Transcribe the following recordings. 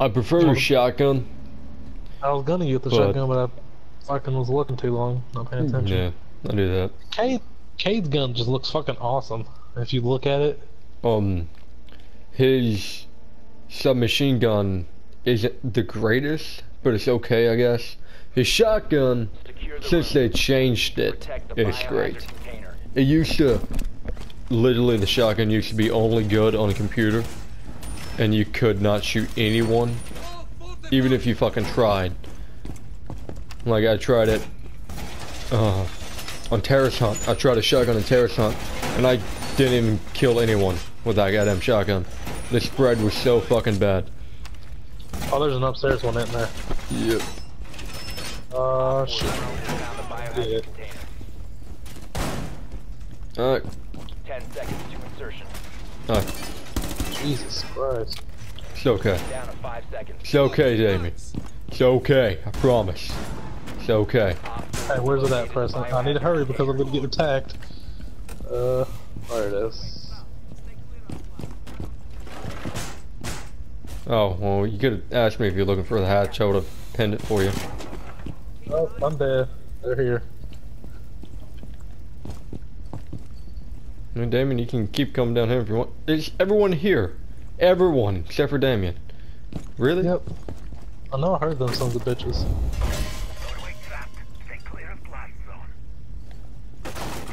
I prefer a shotgun. I was gonna get the But- shotgun, but I fucking was looking too long, not paying attention. Yeah, I do that. Kaid, Kaid's gun just looks fucking awesome. If you look at it, Um, his submachine gun isn't the greatest, but it's okay, I guess. His shotgun, the since room. they changed it, Protect the is great. container. It used to, literally, the shotgun used to be only good on a computer, and you could not shoot anyone, even if you fucking tried. Like I tried it uh, on Terrorist Hunt. I tried a shotgun on Terrorist Hunt, and I didn't even kill anyone with that goddamn shotgun. The spread was so fucking bad. oh, there's an upstairs one in there. Yep. Uh, shit. Found the biohazard Yeah. Alright. Ten seconds to insertion. Alright. Jesus Christ. It's okay. Down five seconds. It's okay, Jamie. It's okay. I promise. It's okay. Hey, where's it at, Preston? I need to hurry because I'm gonna get attacked. Uh, there it is. Oh, well, you could have asked me if you're looking for the hatch. I would have pinned it for you. Oh, I'm dead. They're here. I Damien, you can keep coming down here if you want. Is everyone here? Everyone, except for Damien. Really? Yep. I know I heard them sons of bitches.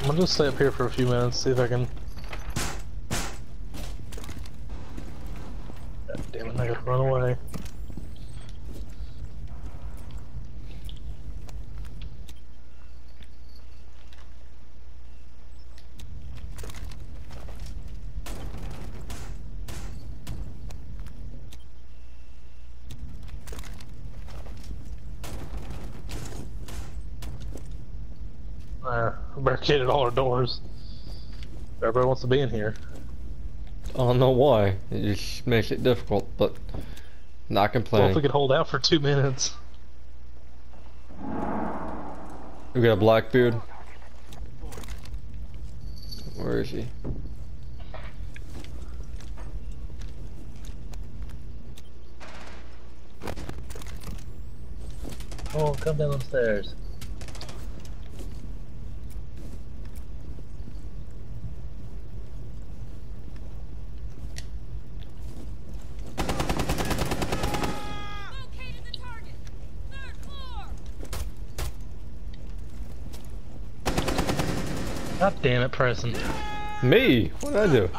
I'm gonna just stay up here for a few minutes, see if I can. God damn it, I gotta run away. There, barricaded all our doors. Everybody wants to be in here. I don't know why. It just makes it difficult, but not Well, complaining. if we could hold out for two minutes. we got a Blackbeard. Where is he? Oh, come down the stairs. Located the target. Third floor. God damn it, Preston. Me? What did I do?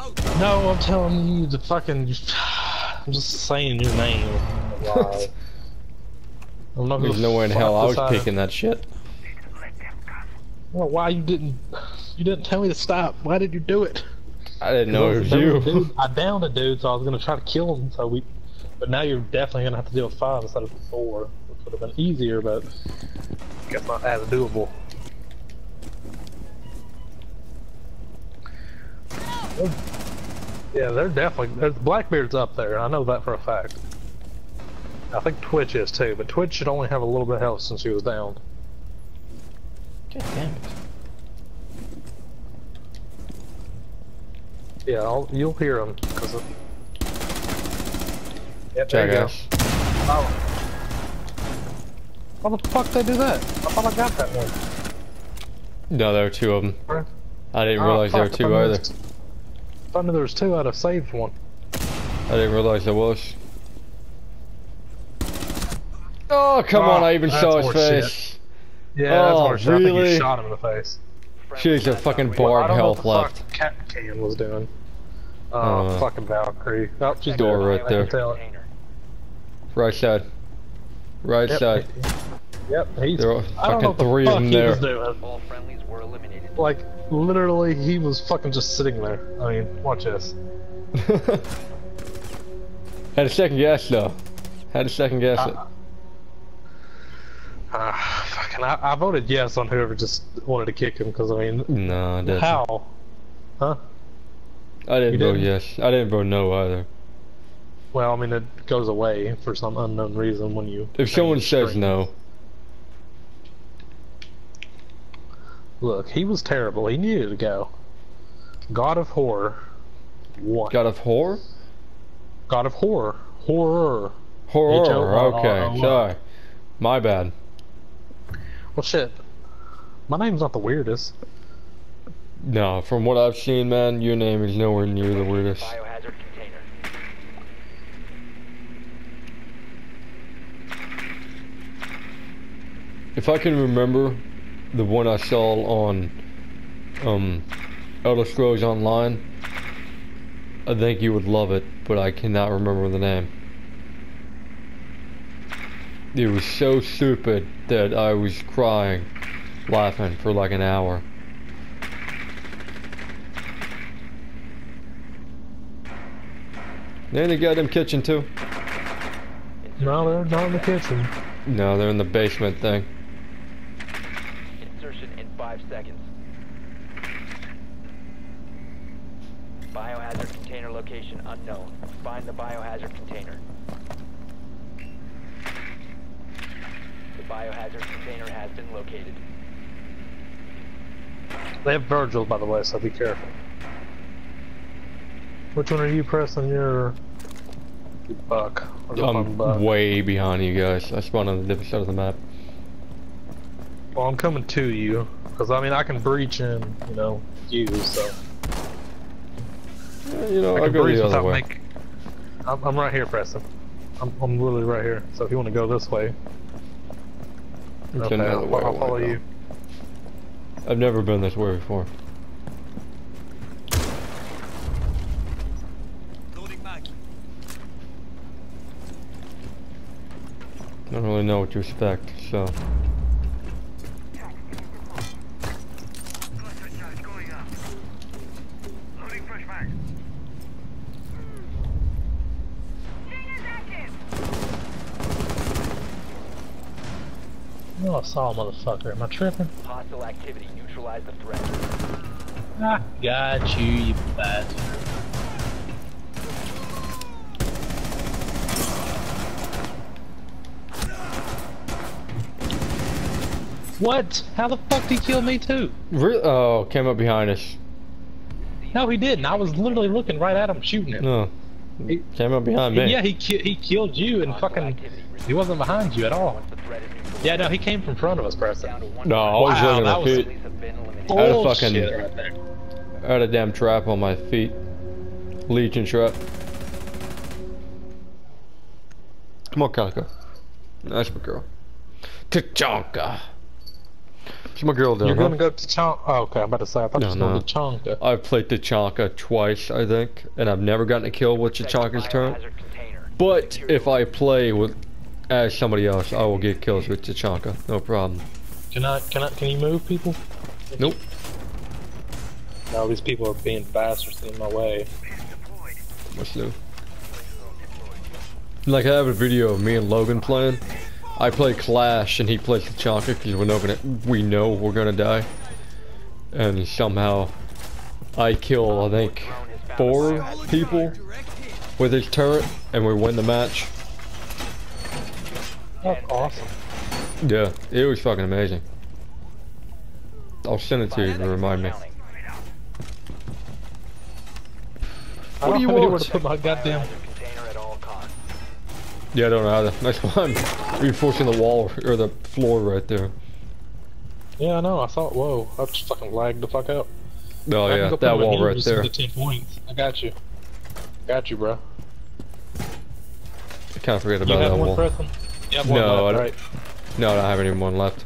No, I'm telling you the fucking. I'm just saying your name. Why? I'm not There's gonna no way in hell I was of- picking that shit. Well, why you didn't? You didn't tell me to stop. Why did you do it? I didn't know it was you. dude- I downed a dude, so I was gonna try to kill him. So we, but now you're definitely gonna have to deal with five instead of four, which would have been easier, but I guess not as doable. Yeah, they're definitely. There's Blackbeard's up there. I know that for a fact. I think Twitch is too, but Twitch should only have a little bit of health since he was down. God damn it. Yeah, I'll, you'll hear him because of. Yep, there you go. Oh. How the fuck they do that? I thought I got that one. No, there were two of them. I didn't Oh, realize there were two either. was- I thought there was two. I'd have saved one. I didn't realize there was. Oh, come Oh, on, I even that's saw his horseshit. face. Yeah, that's Oh, horseshit. I think really? you shot him in the face. She has a Friendly fucking last bar Well, I of don't health what the left. fuck Cat Can was doing. Oh, Uh, fucking Valkyrie. Oh, she's door right there. can tell Right side. Right Yep. side. Yep, he's. There are I don't fucking know what the three of fuck them there. doing. All friendlies were eliminated. Like, literally, he was fucking just sitting there. I mean, watch this. Had a second guess though. Had a second guess it. Ah, fucking, I, I voted yes on whoever just wanted to kick him because I mean, No, I didn't. how? Huh? I didn't You vote didn't? yes. I didn't vote no either. Well, I mean, it goes away for some unknown reason when you. If someone says strings. no, Look, he was terrible. He needed to go. God of Horror. One. God of Horror? God of Horror. Horror. Horror. H-O-R-R-O-R. Okay, sorry. My bad. Well, shit. My name's not the weirdest. No, from what I've seen, man, your name is nowhere near the weirdest. If I can remember the one I saw on um Elder Scrolls Online, I think you would love it, but I cannot remember the name. It was so stupid that I was crying, laughing for like an hour. They're in the goddamn kitchen too. No, they're not in the kitchen. No, they're in the basement thing. Insertion in five seconds. Biohazard container location unknown. Find the biohazard container. The biohazard container has been located. They have Vigil, by the way, so be careful. Which one are you pressing your your buck? Or the fun I'm buck? way behind you guys. I spawned on the different side of the map. Well, I'm coming to you because I mean I can breach in, you know, you. So Eh, You know, I I'll can go breach the other way. make. I'm, I'm right here, Preston. I'm, I'm literally right here. So if you want to go this way, It's okay, another I'll, way I I'll wanna follow go. you. I've never been this way before. I don't really know what to expect, so. Saw a motherfucker. Am I tripping? Hostile activity. Neutralize the threat. Ah, got you, you bastard. What? How the fuck did he kill me too? Re- oh, came up behind us. No, he didn't. I was literally looking right at him, shooting him. No. He- Came up behind me. Yeah, he ki- he killed you and fucking. He wasn't behind you at all. Once the threat is neutralized. Yeah, no, he came from front of us, Preston. Down to one. No, I was Wow, looking at was- feet. Police have. I had a fucking- right there. I had a damn trap on my feet. Legion trap. Come on, Calico. That's my girl. Tachanka. What's my girl doing? You're huh? gonna go to Chonk. Oh, okay. I'm about to say. I thought No, you no. going to Chonka. I've played Tachanka twice, I think, and I've never gotten a kill with Protect the Tachanka's turn. But if I play with as somebody else, I will get kills with Tachanka. No problem. Can I? Can I? Can you move people? Nope. No, these people are being bastards in my way. What's new? Like I have a video of me and Logan playing. I play Clash and he plays Tachanka because we're not gonna we know we're gonna die. And somehow I kill I think four people with his turret and we win the match. That's awesome. Yeah, it was fucking amazing. I'll send it to you to remind me. What don't you have anywhere want? to put my goddamn. Biohazard container at all costs. Yeah, I don't know either. That's why I'm reinforcing the wall or the floor right there. Yeah, I know. I thought, whoa, I just fucking lagged the fuck out. Oh I yeah, that wall right there. into Ten points. I got you. Got you, bro. I kind of forget about have that one, wall. Preston? You have one No, left, don't- right? No, I don't have any one left.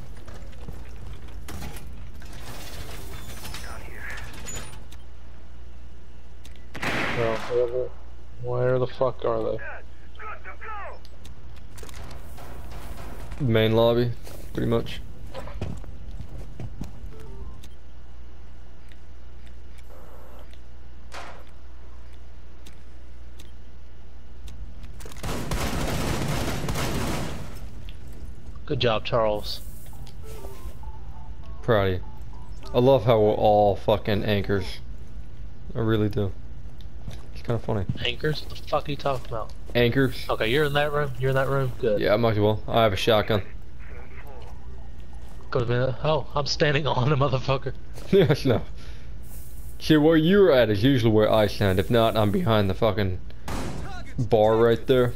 Well. Where the fuck are they? Main lobby, pretty much. Good job, Charles. Proud of you. I love how we're all fucking anchors. I really do. It's kind of funny. Anchors? What the fuck are you talking about? Anchors? Okay, you're in that room. You're in that room. Good. Yeah, I might as well. I have a shotgun. Could have been. Oh, I'm standing on a motherfucker. yes, no. See, where you're at is usually where I stand. If not, I'm behind the fucking bar right there.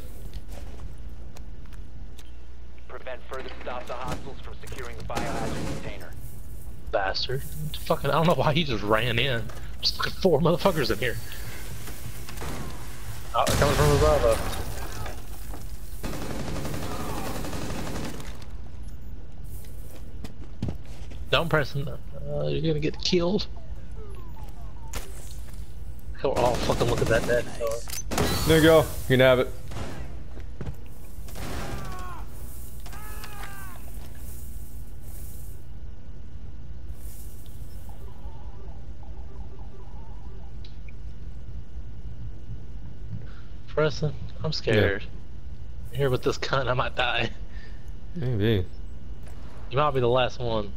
Stop the hostiles from securing the biohazard container. Bastard. Fucking, I don't know why he just ran in. There's fucking four motherfuckers in here. Oh, they're coming from the Bravo. Don't press him. Uh, you're gonna get killed. Oh, oh, fucking look at that dead. There you go. You can have it. Preston, I'm scared. Here with this gun, I might die. Maybe. You might be the last one.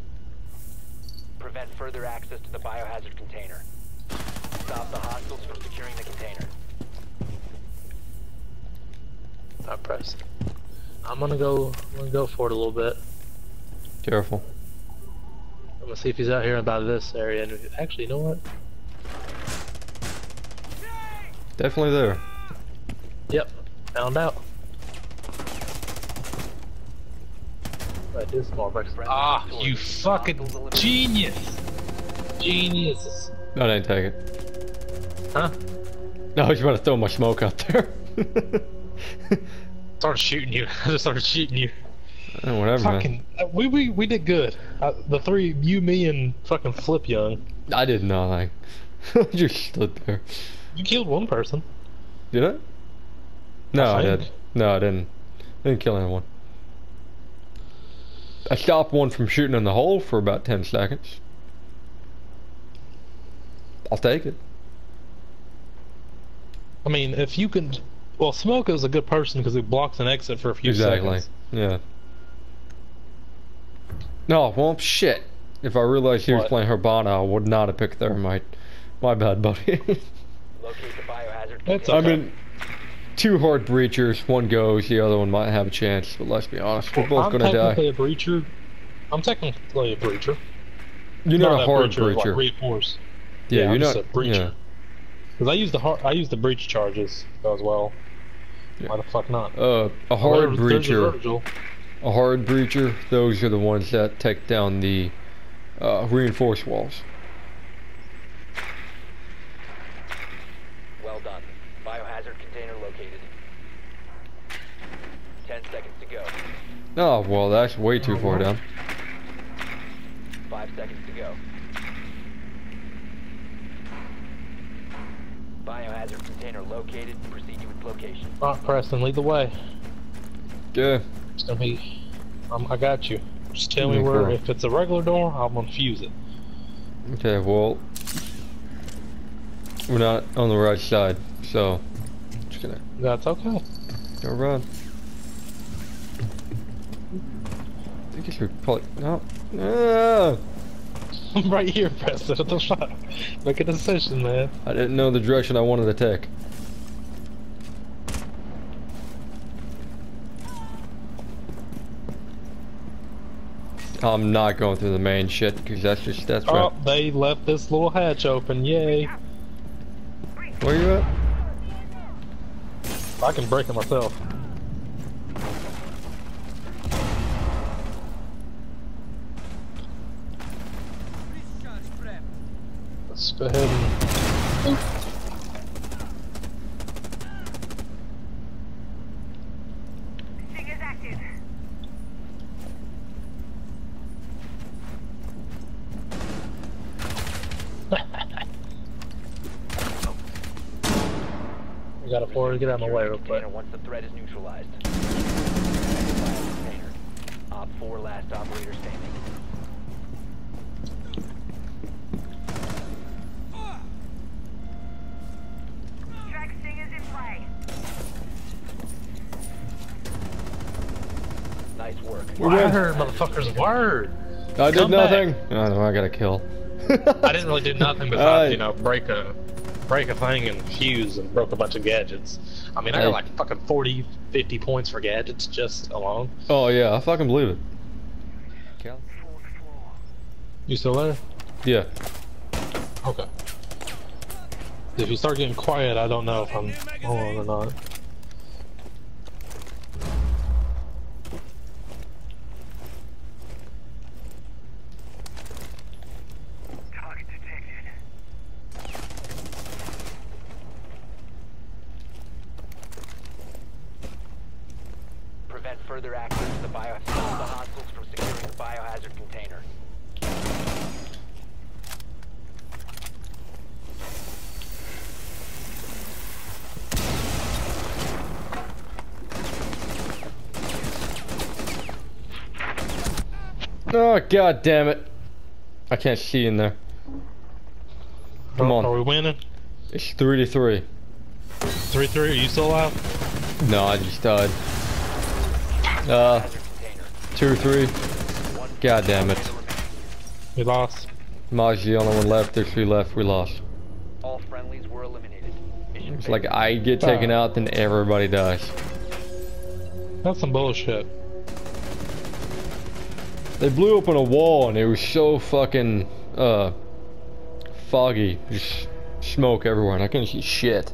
Prevent further access to the biohazard container. Stop the hostiles from securing the container. Not Preston. I'm gonna go. I'm gonna go for it a little bit. Careful. I'm gonna see if he's out here about this area. And if- actually, you know what? Definitely there. Yep, found out. Right, this small Ah, you fucking genius! Genius! No, I didn't take it. Huh? No, I was about to throw my smoke out there. Started shooting you. I just started shooting you. Eh, Whatever. Fucking, uh, we we we did good. Uh, the three, you, me, and fucking Flip Young. I did nothing. I just stood there. You killed one person. Did I? No, I, I did. think. No, I didn't. I didn't kill anyone. I stopped one from shooting in the hole for about 10 seconds. I'll take it. I mean, if you can, well, Smoke is a good person because he blocks an exit for a few exactly. seconds. Exactly, yeah. No, well, shit. If I realized he was playing Hibana, I would not have picked Thermite. My bad, buddy. Locate the biohazard That's container. I mean, two hard breachers. One goes, the other one might have a chance. But let's be honest, we're both I'm gonna die. I'm technically a breacher. I'm technically a breacher. You're not a hard breacher, breacher. Like reinforced. yeah, yeah, you're I'm not. just a breacher. Yeah. Because I use the hard, I use the breach charges as well. Yeah. Why the fuck not? Uh, a hard Whatever, breacher. Virgil. A hard breacher. Those are the ones that take down the uh, reinforced walls. Well done. Biohazard container located. Ten seconds to go. Oh well, that's way too far down. Five seconds to go. Biohazard container located. Proceed to its location. All right, Preston, lead the way. Yeah. It's gonna be. Um, I got you. Just tell me where. cool. If it's a regular door, I'm gonna fuse it. Okay. Well, we're not on the right side, so just gonna That's okay. go around. I think guess we probably no. Ah, I'm right here, Preston. What the fuck? Make a decision, man. I didn't know the direction I wanted to take. I'm not going through the main shit because that's just that's Oh, right. they left this little hatch open. Yay! Where you at? I can break it myself. Let's go ahead and. Sting is active. We got a floor to get out of my way real quick. Once the threat is neutralized. Op 4 last operator standing. Track Sting is in play. Nice work. We're. Word, motherfuckers, word! I did Come back. nothing. Oh, no, I got a kill. I didn't really do nothing besides, Aye. you know, break a break a thing and fuse and broke a bunch of gadgets. I mean, I got like fucking 40, 50 points for gadgets just alone. Oh yeah, I fucking believe it. You still there? Yeah. Okay. If you start getting quiet, I don't know if I'm on or not. Prevent further access to the bio. Stop the hostiles from securing the biohazard container. Oh god damn it. I can't see in there. Come on. Are we winning? It's three to three. Three three. Are you still alive? No, I just died. Uh, Hazard container. two, three. One God damn it. We lost. Maj's the only one left. There's three left. We lost. All friendlies were eliminated. Mission It's like I get taken out, then everybody dies. That's some bullshit. They blew open a wall and it was so fucking uh foggy. Just smoke everywhere and I couldn't see shit.